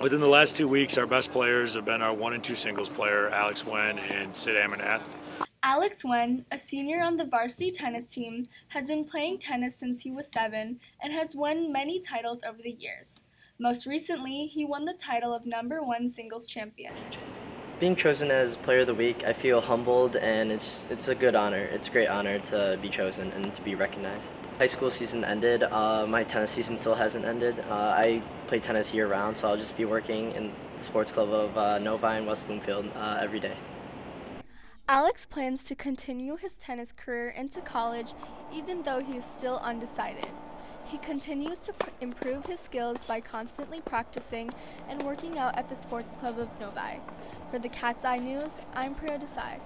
Within the last two weeks, our best players have been our one and two singles player, Alex Wen and Sid Amernath. Alex Wen, a senior on the varsity tennis team, has been playing tennis since he was seven and has won many titles over the years. Most recently, he won the title of number one singles champion. Being chosen as Player of the Week, I feel humbled and it's, it's a good honor. It's a great honor to be chosen and to be recognized. High school season ended. Uh, my tennis season still hasn't ended. Uh, I play tennis year round, so I'll just be working in the sports club of uh, Novi and West Bloomfield uh, every day. Alex plans to continue his tennis career into college even though he is still undecided. He continues to pr- improve his skills by constantly practicing and working out at the Sports Club of Novi. For the Cat's Eye News, I'm Priya Desai.